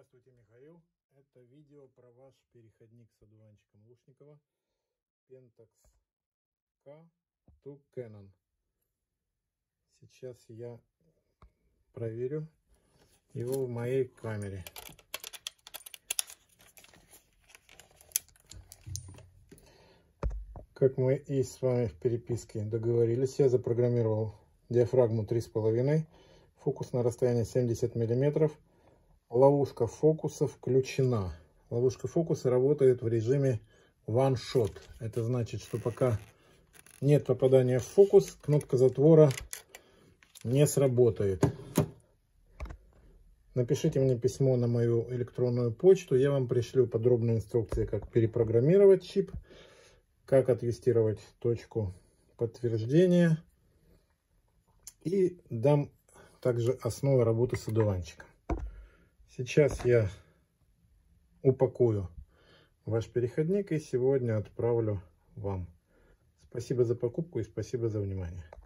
Здравствуйте, Михаил. Это видео про ваш переходник с одуванчиком Лушникова Pentax K to Canon. Сейчас я проверю его в моей камере. Как мы и с вами в переписке договорились, я запрограммировал диафрагму 3,5, фокус на расстоянии 70 миллиметров ловушка фокуса включена. Ловушка фокуса работает в режиме one shot. Это значит, что пока нет попадания в фокус, кнопка затвора не сработает. Напишите мне письмо на мою электронную почту. Я вам пришлю подробные инструкции, как перепрограммировать чип, как отвестировать точку подтверждения. И дам также основы работы с одуванчиком. Сейчас я упакую ваш переходник и сегодня отправлю вам. Спасибо за покупку и спасибо за внимание.